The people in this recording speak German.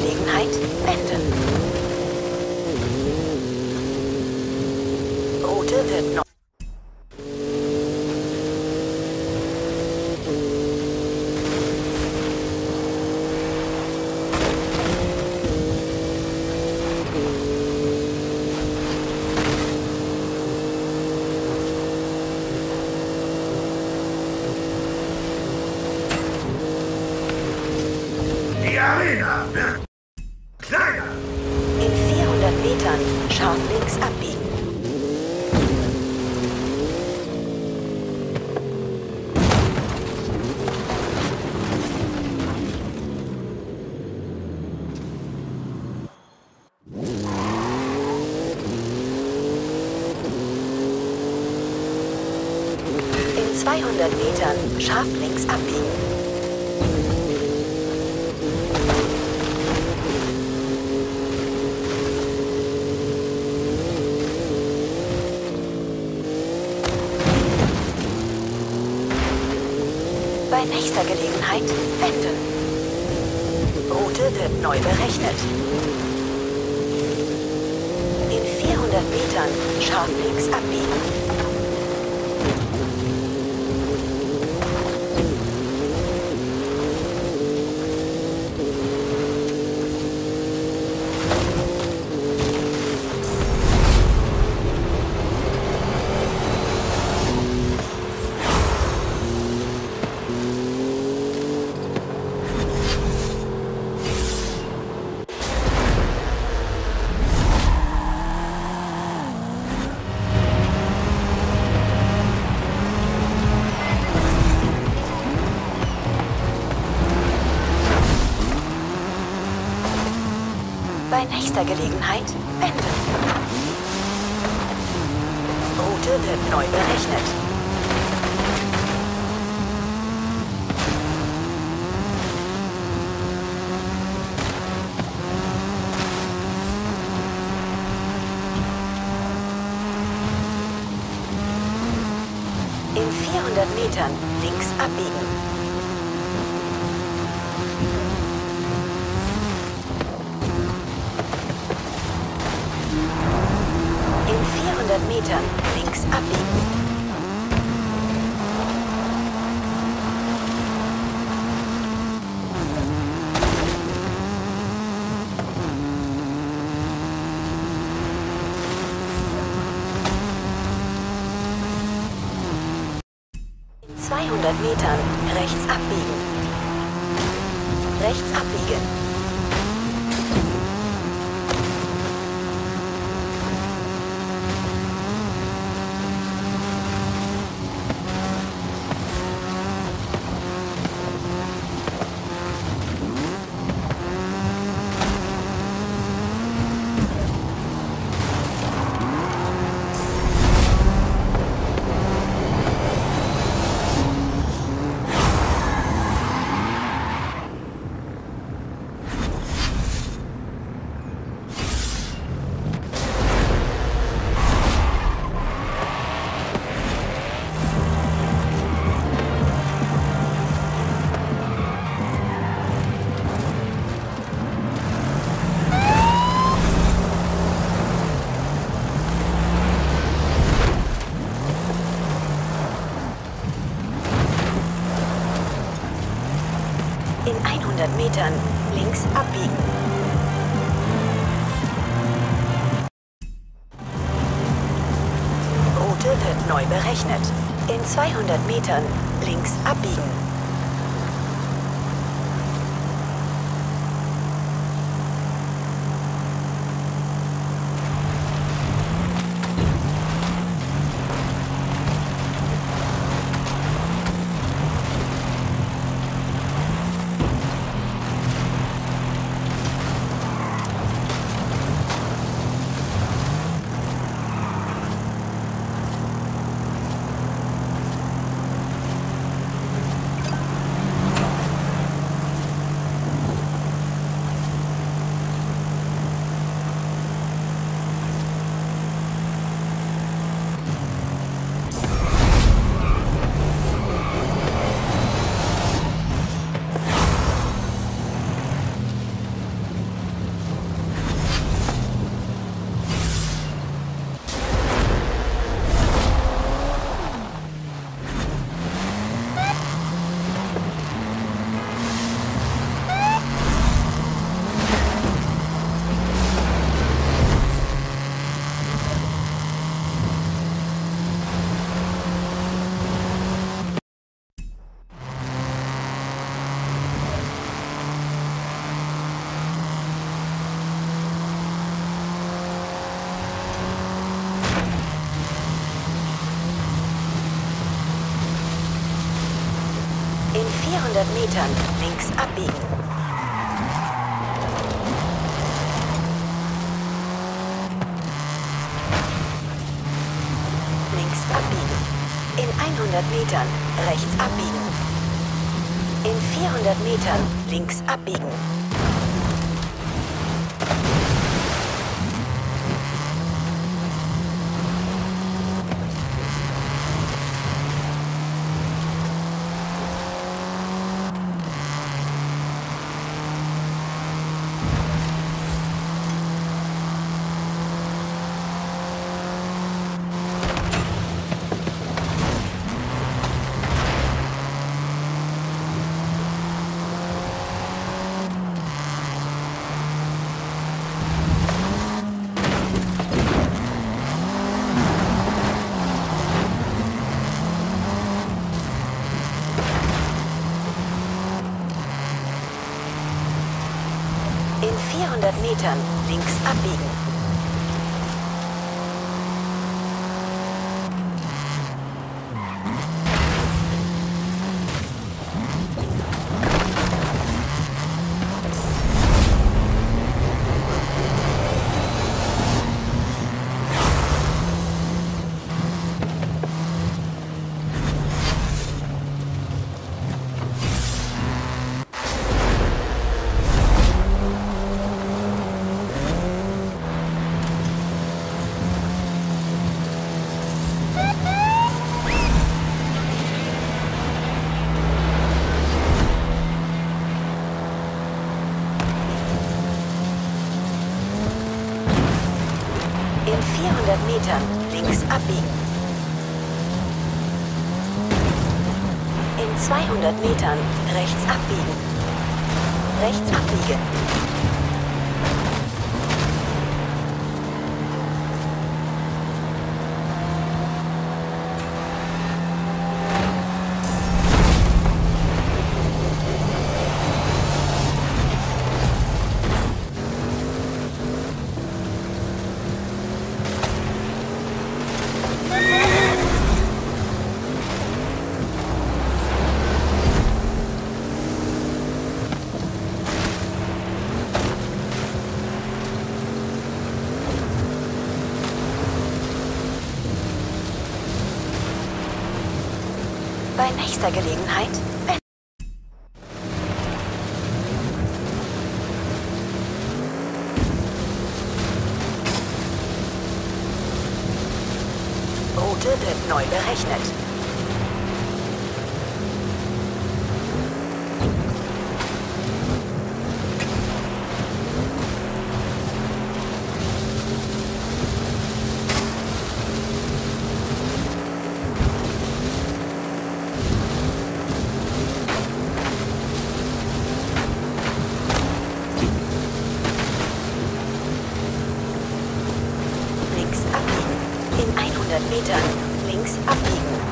nächster Gelegenheit wenden. Route wird neu. 100 Metern scharf links abbiegen. Bei nächster Gelegenheit wenden. Route wird neu berechnet. In 400 Metern scharf links abbiegen. Gelegenheit wenden. Route wird neu berechnet. In 400 Metern links abbiegen. Metern links abbiegen. In 200 Metern rechts abbiegen. Rechts abbiegen. In 100 Metern links abbiegen. Route wird neu berechnet. In 200 Metern links abbiegen. 400 Metern links abbiegen. Links abbiegen. In 100 Metern rechts abbiegen. In 400 Metern links abbiegen. 400 Metern links abbiegen. In 400 Metern links abbiegen. In 200 Metern rechts abbiegen. Rechts abbiegen. Nächster Gelegenheit. Route wird neu berechnet. 100 Metern links abbiegen.